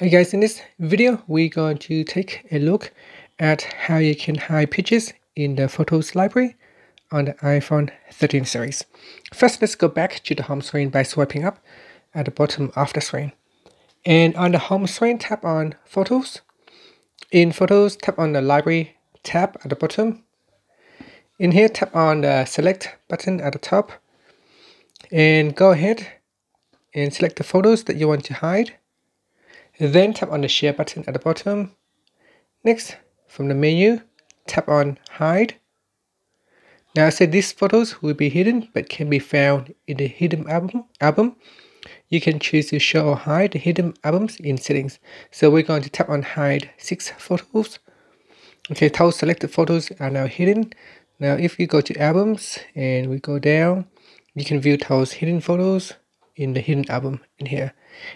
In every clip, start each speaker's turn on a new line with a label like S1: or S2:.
S1: Hey guys, in this video, we're going to take a look at how you can hide pictures in the Photos library on the iPhone 13 series. First, let's go back to the home screen by swiping up at the bottom of the screen. And on the home screen, tap on Photos. In Photos, tap on the Library tab at the bottom. In here, tap on the Select button at the top. And go ahead and select the photos that you want to hide then tap on the share button at the bottom. Next, from the menu, tap on hide. Now I said these photos will be hidden but can be found in the hidden album. album. You can choose to show or hide the hidden albums in settings. So we're going to tap on hide six photos. Okay, those selected photos are now hidden. Now if you go to albums and we go down, you can view those hidden photos in the hidden album in here.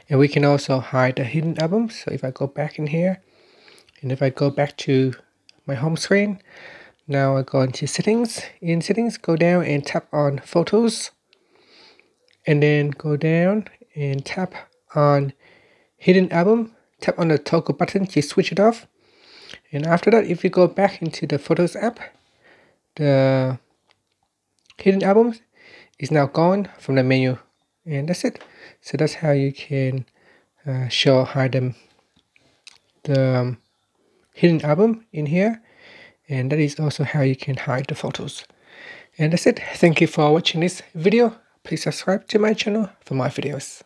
S1: And we can also hide the hidden album. So if I go back in here and if I go back to my home screen now I go into settings. In settings go down and tap on photos. And then go down and tap on hidden album. Tap on the toggle button to switch it off. And after that if you go back into the photos app the hidden album is now gone from the menu and that's it. So that's how you can uh, show hide them the um, hidden album in here. And that is also how you can hide the photos. And that's it. Thank you for watching this video. Please subscribe to my channel for more videos